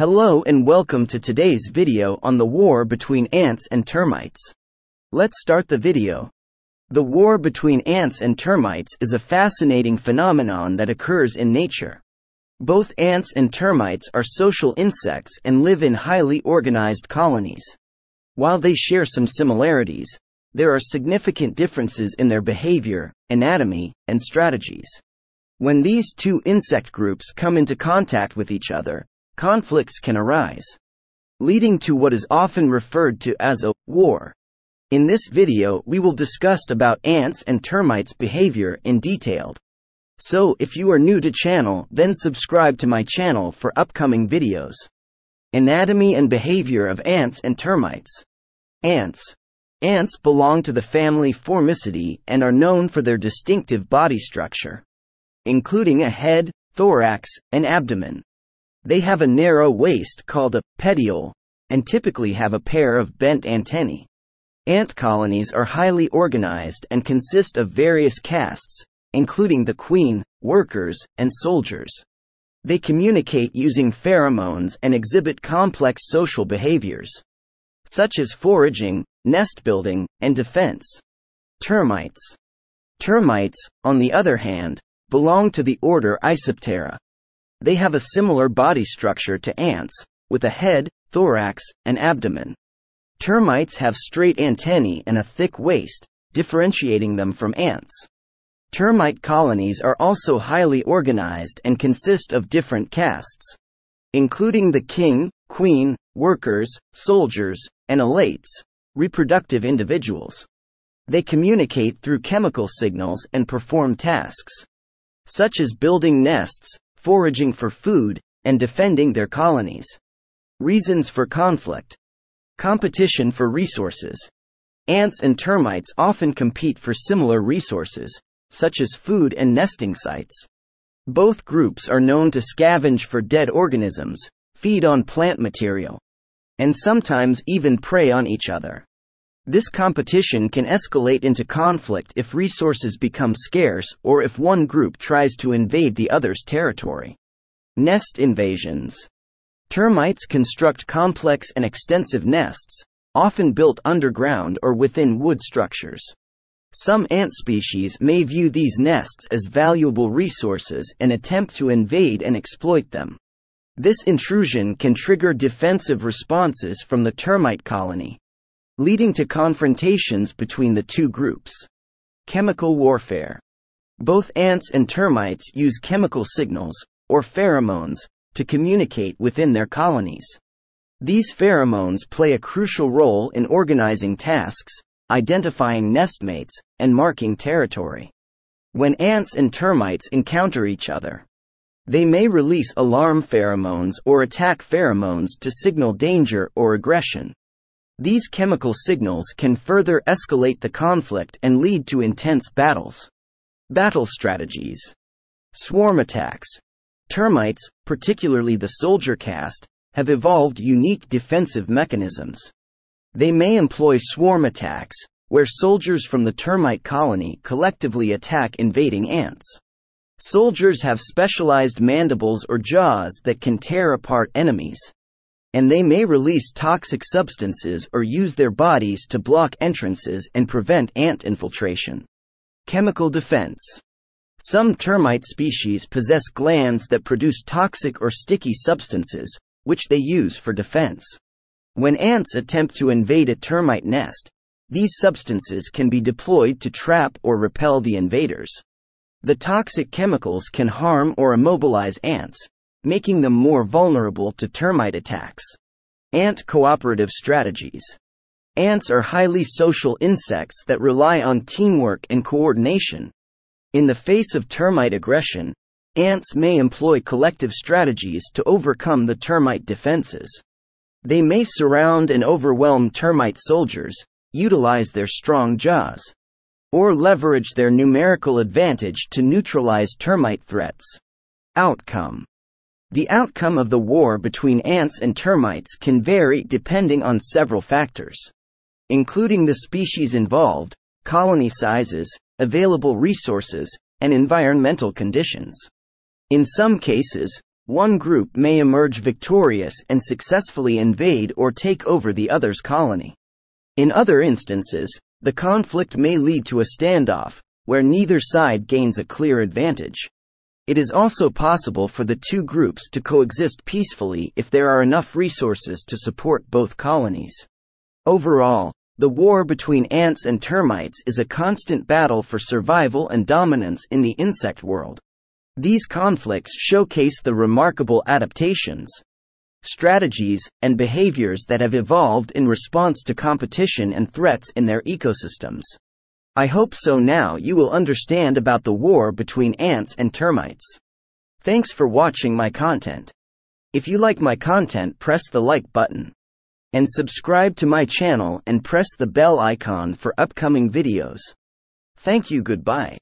Hello and welcome to today's video on the war between ants and termites. Let's start the video. The war between ants and termites is a fascinating phenomenon that occurs in nature. Both ants and termites are social insects and live in highly organized colonies. While they share some similarities, there are significant differences in their behavior, anatomy, and strategies. When these two insect groups come into contact with each other, conflicts can arise, leading to what is often referred to as a war. In this video, we will discuss about ants and termites behavior in detail. So, if you are new to channel, then subscribe to my channel for upcoming videos. Anatomy and behavior of ants and termites. Ants. Ants belong to the family Formicidae and are known for their distinctive body structure including a head, thorax, and abdomen. They have a narrow waist called a petiole, and typically have a pair of bent antennae. Ant colonies are highly organized and consist of various castes, including the queen, workers, and soldiers. They communicate using pheromones and exhibit complex social behaviors, such as foraging, nest building, and defense. Termites. Termites, on the other hand, belong to the order Isoptera. They have a similar body structure to ants, with a head, thorax, and abdomen. Termites have straight antennae and a thick waist, differentiating them from ants. Termite colonies are also highly organized and consist of different castes, including the king, queen, workers, soldiers, and alates, reproductive individuals. They communicate through chemical signals and perform tasks such as building nests, foraging for food, and defending their colonies. Reasons for conflict Competition for resources. Ants and termites often compete for similar resources, such as food and nesting sites. Both groups are known to scavenge for dead organisms, feed on plant material, and sometimes even prey on each other. This competition can escalate into conflict if resources become scarce or if one group tries to invade the other's territory. Nest invasions. Termites construct complex and extensive nests, often built underground or within wood structures. Some ant species may view these nests as valuable resources and attempt to invade and exploit them. This intrusion can trigger defensive responses from the termite colony, leading to confrontations between the two groups. Chemical warfare. Both ants and termites use chemical signals, or pheromones, to communicate within their colonies. These pheromones play a crucial role in organizing tasks, identifying nestmates, and marking territory. When ants and termites encounter each other, they may release alarm pheromones or attack pheromones to signal danger or aggression. These chemical signals can further escalate the conflict and lead to intense battles. Battle strategies. Swarm attacks. Termites, particularly the soldier caste, have evolved unique defensive mechanisms. They may employ swarm attacks, where soldiers from the termite colony collectively attack invading ants. Soldiers have specialized mandibles or jaws that can tear apart enemies and they may release toxic substances or use their bodies to block entrances and prevent ant infiltration. Chemical defense. Some termite species possess glands that produce toxic or sticky substances, which they use for defense. When ants attempt to invade a termite nest, these substances can be deployed to trap or repel the invaders. The toxic chemicals can harm or immobilize ants, making them more vulnerable to termite attacks. Ant cooperative strategies. Ants are highly social insects that rely on teamwork and coordination. In the face of termite aggression, ants may employ collective strategies to overcome the termite defenses. They may surround and overwhelm termite soldiers, utilize their strong jaws, or leverage their numerical advantage to neutralize termite threats. Outcome the outcome of the war between ants and termites can vary depending on several factors, including the species involved, colony sizes, available resources, and environmental conditions. In some cases, one group may emerge victorious and successfully invade or take over the other's colony. In other instances, the conflict may lead to a standoff, where neither side gains a clear advantage. It is also possible for the two groups to coexist peacefully if there are enough resources to support both colonies. Overall, the war between ants and termites is a constant battle for survival and dominance in the insect world. These conflicts showcase the remarkable adaptations, strategies, and behaviors that have evolved in response to competition and threats in their ecosystems. I hope so now you will understand about the war between ants and termites. Thanks for watching my content. If you like my content press the like button. And subscribe to my channel and press the bell icon for upcoming videos. Thank you goodbye.